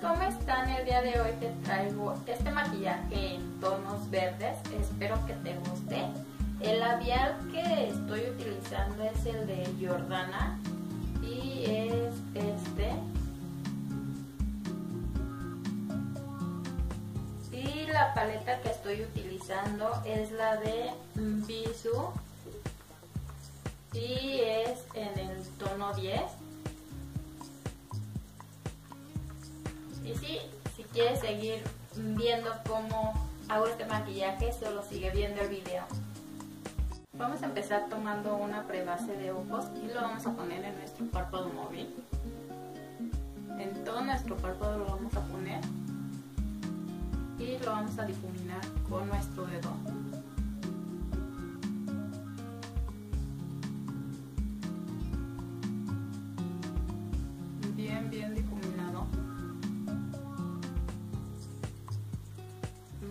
¿cómo están? El día de hoy te traigo este maquillaje en tonos verdes, espero que te guste. El labial que estoy utilizando es el de Jordana y es este. Y la paleta que estoy utilizando es la de Bisú y es en el tono 10. Y sí, si quieres seguir viendo cómo hago este maquillaje, solo sigue viendo el video. Vamos a empezar tomando una prebase de ojos y lo vamos a poner en nuestro párpado móvil. En todo nuestro párpado lo vamos a poner y lo vamos a difuminar con nuestro dedo.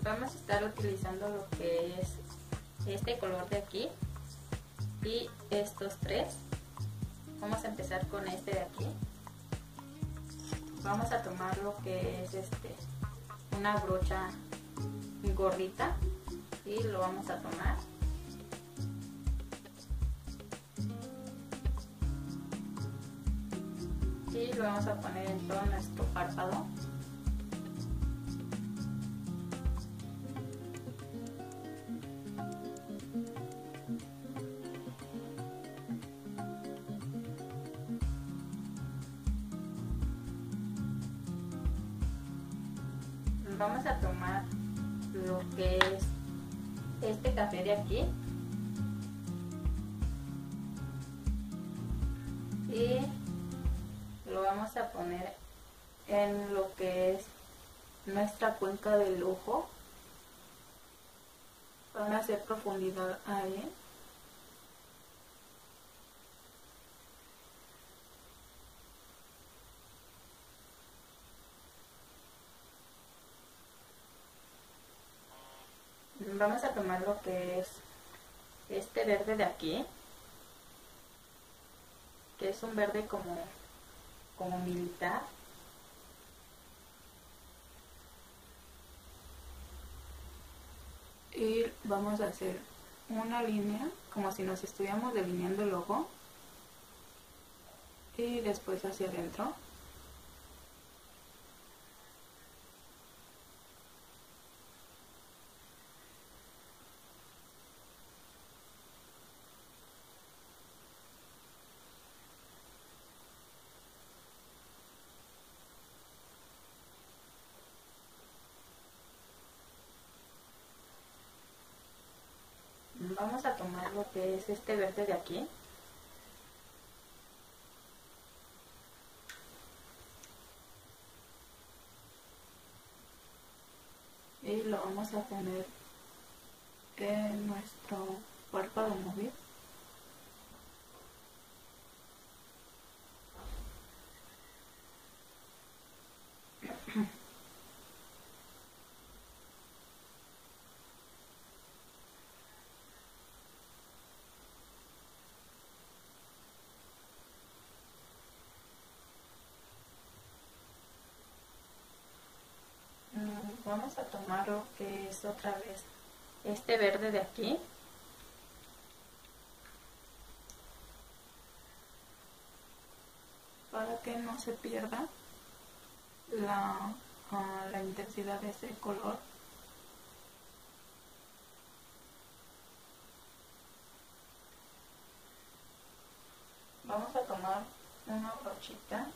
Vamos a estar utilizando lo que es este color de aquí y estos tres. Vamos a empezar con este de aquí. Vamos a tomar lo que es este una brocha gorrita y lo vamos a tomar. Y lo vamos a poner en todo nuestro párpado. Vamos a tomar lo que es este café de aquí. Y lo vamos a poner en lo que es nuestra cuenca del ojo para hacer profundidad ahí vamos a tomar lo que es este verde de aquí que es un verde como como militar y vamos a hacer una línea como si nos estuviéramos delineando el ojo y después hacia adentro vamos a tomar lo que es este verde de aquí. Y lo vamos a poner en nuestro párpado móvil vamos a tomar lo que es otra vez este verde de aquí. Para que no se pierda la, uh, la intensidad de ese color. Vamos a tomar una brochita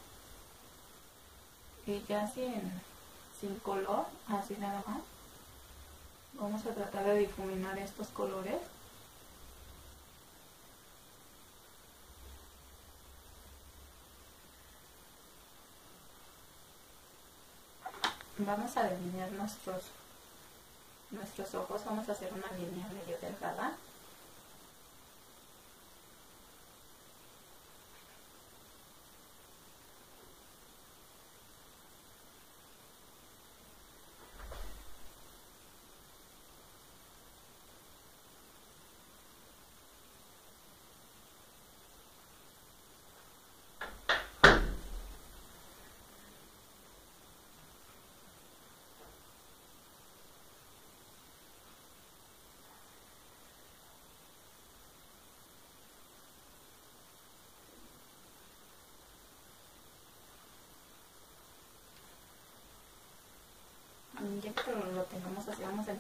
y ya sin sin color, así nada más. Vamos a tratar de difuminar estos colores. Vamos a delinear nuestros, nuestros ojos, vamos a hacer una línea medio delgada.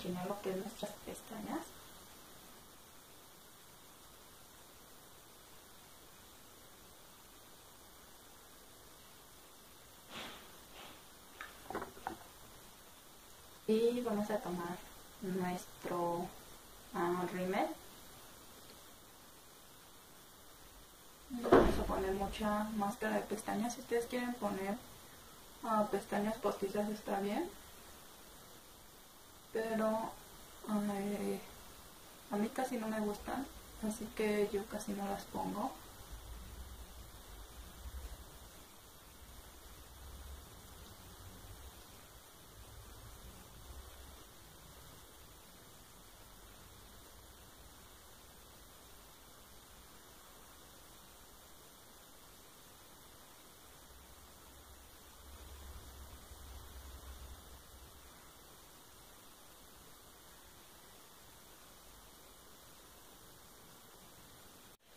Lo que es nuestras pestañas. y vamos a tomar nuestro uh, vamos a poner mucha máscara de pestañas. Si ustedes quieren poner uh, pestañas postizas está bien pero a mí casi no me gustan así que yo casi no las pongo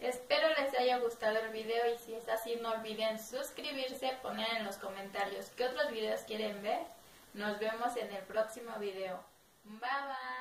Espero les haya gustado el video y si es así no olviden suscribirse, poner en los comentarios qué otros videos quieren ver. Nos vemos en el próximo video. Bye bye.